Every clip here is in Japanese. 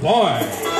Boy.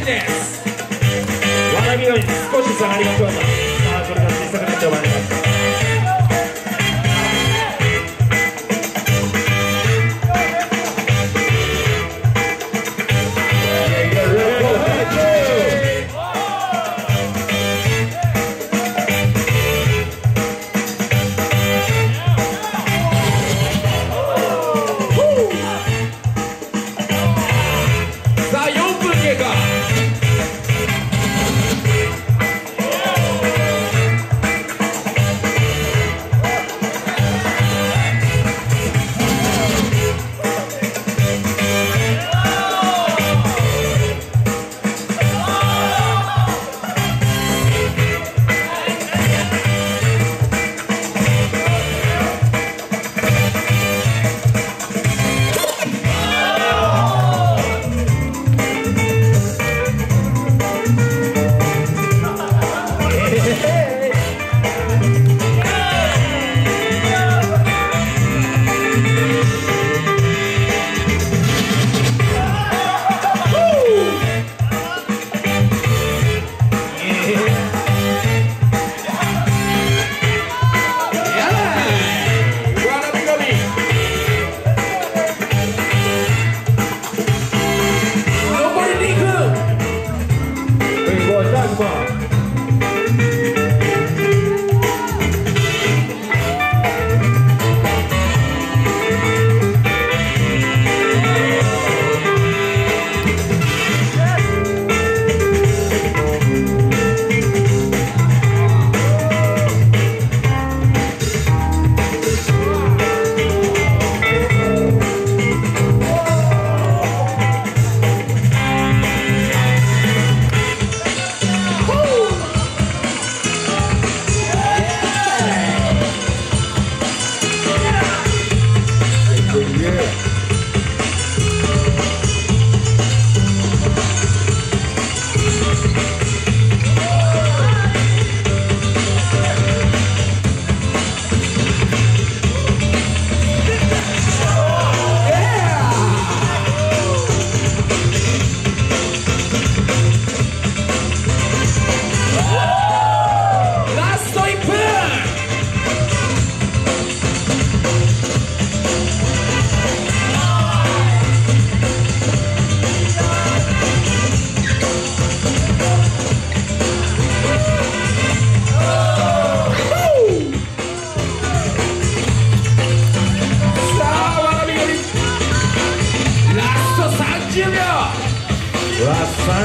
点ですわらびより少し下がりましょうかさあこれが小さくなっちゃうまで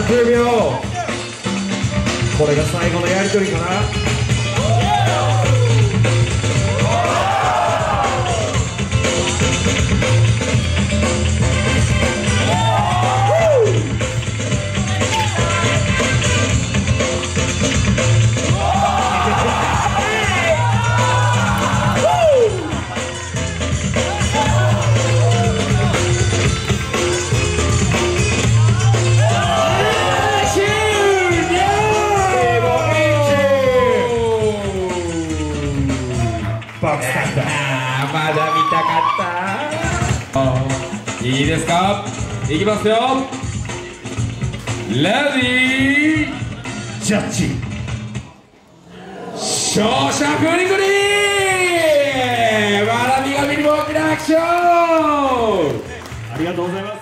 秒これが最後のやり取りかな。いいですか？いきますよ。レディージャッジ勝者クリクリ!わらびがみにも大きな拍手ありがとうございます。